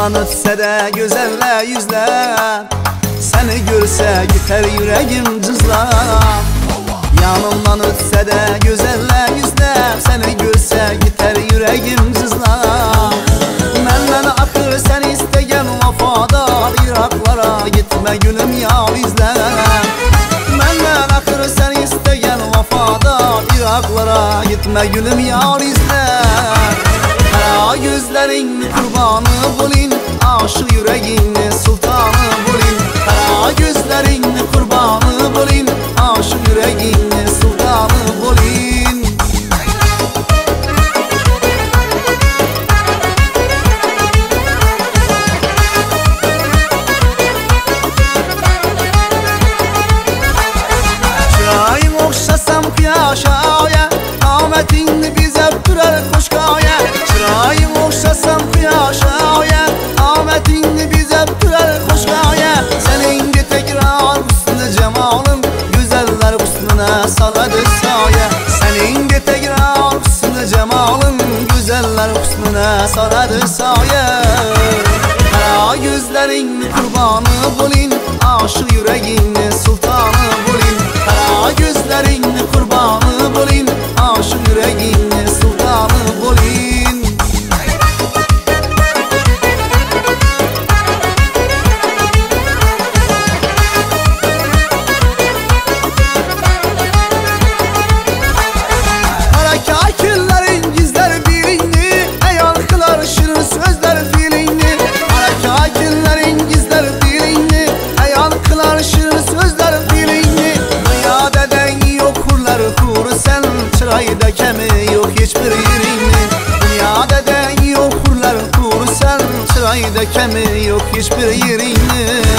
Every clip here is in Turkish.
Yanımdan ötse de güzelle yüzler Seni görse gider yüreğim cızlar Yanımdan ötse de güzelle gider yüreğim cızlar Menden akır sen isteyen vafadar Iraklara gitme gülüm yar izle Menden akır sen isteyen vafadar Iraklara gitme gülüm yar izle Kara gözlerin kurbanı bulin Aşık yüreğin sultanı bulin. Kara gözlerin Bize durar koşkaya Çırağın okşasam kıyaşaya Ahmetin bize durar koşkaya Senin de tekrar husnü cemalın Güzeller husnuna saladı saye. Senin de tekrar husnü cemalın Güzeller husnuna saladı saye. Kara gözlerin kurbanı bulin Çırayda kemi yok hiçbir yerini Dünya deden yok hurlar kuru sen. Kemi yok hiçbir yerini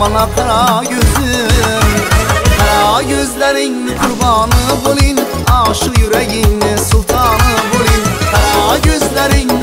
bana kara gözüm. Kara gözlerin kurbanı bulin. Aşık yüreğin sultanı bulin. Kara gözlerin